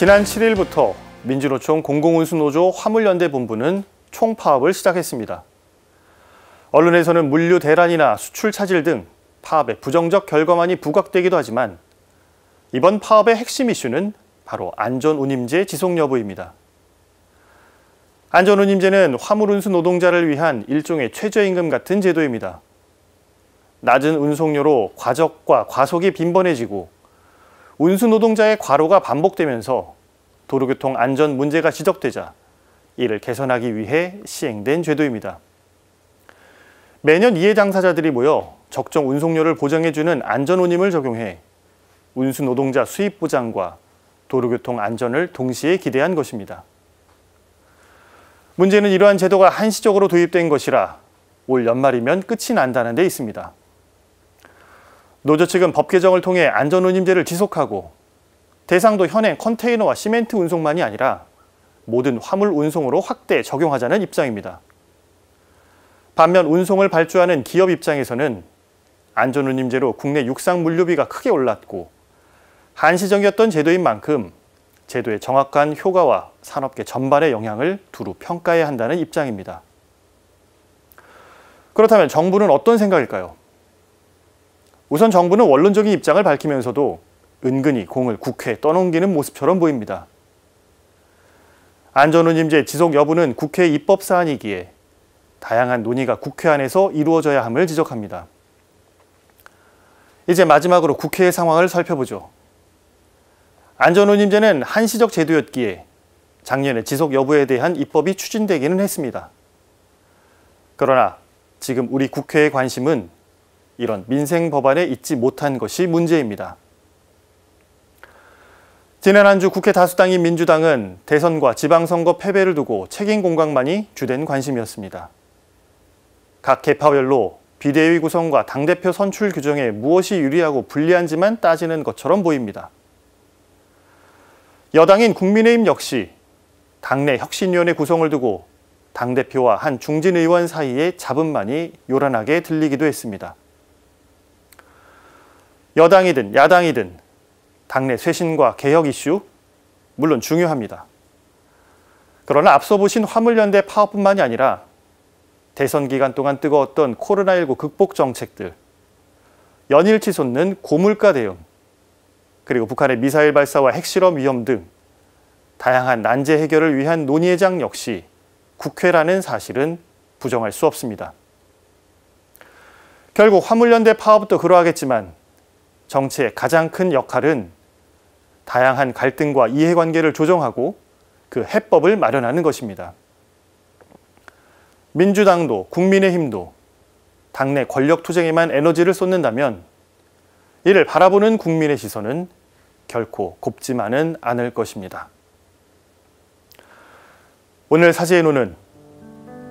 지난 7일부터 민주노총 공공운수노조 화물연대 본부는 총파업을 시작했습니다. 언론에서는 물류 대란이나 수출 차질 등 파업의 부정적 결과만이 부각되기도 하지만 이번 파업의 핵심 이슈는 바로 안전운임제 지속 여부입니다. 안전운임제는 화물운수 노동자를 위한 일종의 최저임금 같은 제도입니다. 낮은 운송료로 과적과 과속이 빈번해지고 운수 노동자의 과로가 반복되면서 도로교통 안전 문제가 지적되자 이를 개선하기 위해 시행된 제도입니다. 매년 이해 당사자들이 모여 적정 운송료를 보장해주는 안전운임을 적용해 운수 노동자 수입 보장과 도로교통 안전을 동시에 기대한 것입니다. 문제는 이러한 제도가 한시적으로 도입된 것이라 올 연말이면 끝이 난다는 데 있습니다. 노조 측은 법 개정을 통해 안전운임제를 지속하고 대상도 현행 컨테이너와 시멘트 운송만이 아니라 모든 화물 운송으로 확대 적용하자는 입장입니다. 반면 운송을 발주하는 기업 입장에서는 안전운임제로 국내 육상 물류비가 크게 올랐고 한시적이었던 제도인 만큼 제도의 정확한 효과와 산업계 전반의 영향을 두루 평가해야 한다는 입장입니다. 그렇다면 정부는 어떤 생각일까요? 우선 정부는 원론적인 입장을 밝히면서도 은근히 공을 국회에 떠넘기는 모습처럼 보입니다. 안전운임제 지속 여부는 국회 입법 사안이기에 다양한 논의가 국회 안에서 이루어져야 함을 지적합니다. 이제 마지막으로 국회의 상황을 살펴보죠. 안전운임제는 한시적 제도였기에 작년에 지속 여부에 대한 입법이 추진되기는 했습니다. 그러나 지금 우리 국회의 관심은 이런 민생 법안에 있지 못한 것이 문제입니다. 지난 한 주 국회 다수당인 민주당은 대선과 지방선거 패배를 두고 책임 공각만이 주된 관심이었습니다. 각 개파별로 비대위 구성과 당대표 선출 규정에 무엇이 유리하고 불리한지만 따지는 것처럼 보입니다. 여당인 국민의힘 역시 당내 혁신위원회 구성을 두고 당대표와 한 중진 의원 사이의 잡음만이 요란하게 들리기도 했습니다. 여당이든 야당이든 당내 쇄신과 개혁 이슈 물론 중요합니다. 그러나 앞서 보신 화물연대 파업뿐만이 아니라 대선 기간 동안 뜨거웠던 코로나19 극복 정책들, 연일 치 솟는 고물가 대응, 그리고 북한의 미사일 발사와 핵실험 위험 등 다양한 난제 해결을 위한 논의의 장 역시 국회라는 사실은 부정할 수 없습니다. 결국 화물연대 파업도 그러하겠지만 정치의 가장 큰 역할은 다양한 갈등과 이해관계를 조정하고 그 해법을 마련하는 것입니다. 민주당도 국민의힘도 당내 권력 투쟁에만 에너지를 쏟는다면 이를 바라보는 국민의 시선은 결코 곱지만은 않을 것입니다. 오늘 사제의 노는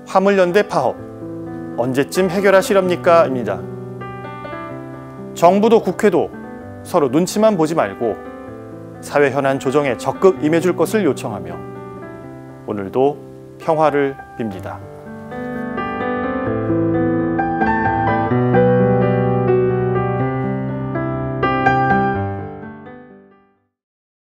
화물연대 파업 언제쯤 해결하시렵니까? 입니다. 정부도 국회도 서로 눈치만 보지 말고 사회 현안 조정에 적극 임해줄 것을 요청하며 오늘도 평화를 빕니다.